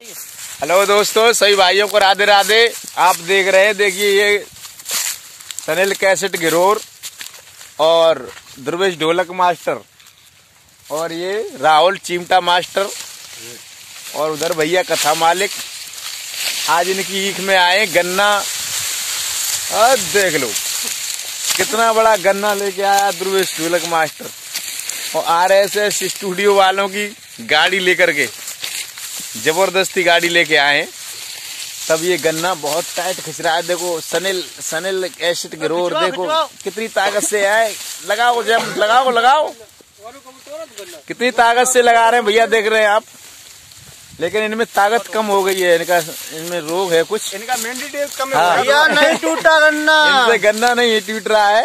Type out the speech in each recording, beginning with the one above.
Hello दोस्तों, सभी भाइयों को राधे राधे। आप देख रहे हैं, देखिए ये सनिल कैसेट गिरोर और ध्रुवेश ढोलक मास्टर और ये राहुल चिमटा मास्टर और उधर भैया कथा मालिक। आज इनकी ईख में आए गन्ना। और देख लो, कितना बड़ा गन्ना लेके आया ध्रुवेश ढोलक मास्टर। और आर एस स्टूडियो वालों की गाड़ी लेकर के। ज़बरदस्ती गाड़ी लेके आए तब ये गन्ना बहुत टाइट खिंच रहा है। देखो सनिल सनिल एसिड गिरोर देखो कितनी ताकत से आए। लगाओ जब लगाओ लगाओ। कितनी ताकत से लगा रहे हैं भैया देख रहे हैं आप। लेकिन इनमें ताकत कम हो गई है। इनका इनमें रोग है कुछ। इनका कम हाँ। भैया नहीं टूटा गन्ना। इनसे गन्ना नहीं टूट रहा है।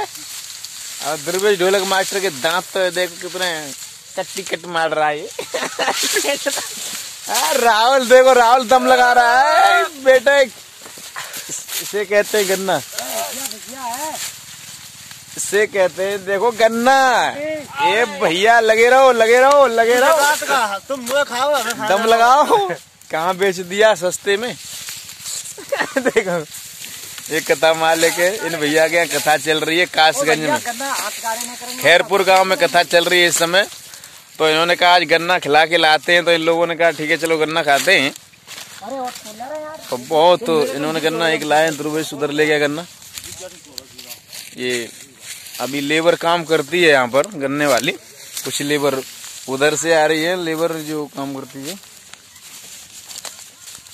और ध्रुवेश ढोलक मास्टर के दांत तो देखो कितने कट्टी कट मार रहा है ये। हाँ, राहुल देखो राहुल दम लगा रहा है। बेटे इस- कहते हैं गन्ना। इसे कहते हैं देखो गन्ना। ये भैया लगे रहो लगे रहो लगे रहो। तुम मुझे खाओ दम लगाओ। कहाँ बेच दिया सस्ते में? देखो ये कथा मार लेके इन भैया के यहाँ कथा चल रही है कासगंज में। खैरपुर गाँव में कथा चल रही है इस समय। तो इन्होंने कहा आज गन्ना खिला के लाते हैं। तो इन लोगों ने कहा ठीक है चलो गन्ना खाते हैं। तो बहुत तो इन्होंने गन्ना एक लाए ध्रुवेश उधर ले गया गन्ना। ये अभी लेबर काम करती है यहाँ पर गन्ने वाली। कुछ लेबर उधर से आ रही है लेबर जो काम करती है।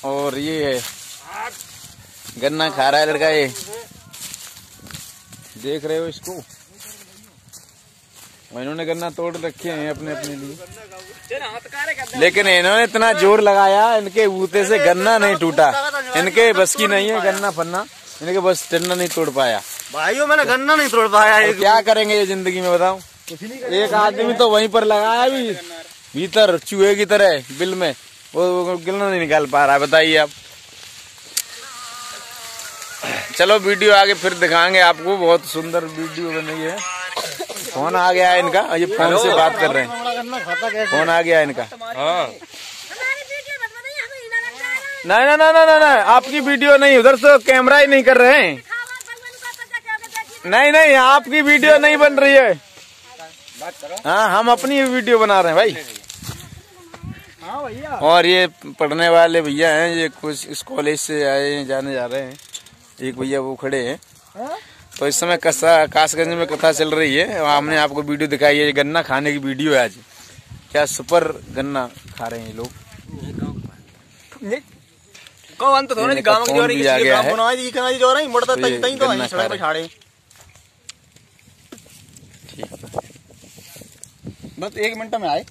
और ये है गन्ना खा रहा है लड़का ये। देख रहे हो इसको? इन्होंने गन्ना तोड़ रखे हैं अपने अपने लिए। लेकिन इन्होंने इतना ज़ोर लगाया इनके बूते से गन्ना नहीं टूटा। इनके बस की नहीं है गन्ना फन्ना। इनके बस टन्ना नहीं तोड़ पाया। भाइयों मैंने गन्ना नहीं तोड़ पाया। क्या करेंगे ये ज़िंदगी में बताओ? एक आदमी तो वहीं पर लगाया भी भीतर चूहे की तरह बिल में। वो गन्ना नहीं निकाल पा रहा है बताइए आप। चलो वीडियो आगे फिर दिखाएँगे आपको। बहुत सुंदर वीडियो बनी है। फ़ोन आ गया है इनका ये फ़ोन से बात कर रहे हैं। फ़ोन आ गया इनका। हमारी वीडियो बस बताइए हमें इधर लग रहा है। नहीं ना ना ना ना ना आपकी वीडियो नहीं उधर से कैमरा ही नहीं कर रहे हैं। नहीं नहीं आपकी वीडियो नहीं बन रही है। हाँ हम अपनी वीडियो बना रहे हैं भाई। हाँ और ये पढ़ने वाले भैया हैं ये कुछ इस कॉलेज से आए हैं जाने जा रहे हैं। एक भैया वो खड़े हैं। हाँ? तो इस समय कसा कासगंज में कथा चल रही है। हमने आपको वीडियो दिखाई है गन्ना खाने की वीडियो है आज। क्या सुपर गन्ना खा रहे हैं ये लोग? बस एक मिनट में आए।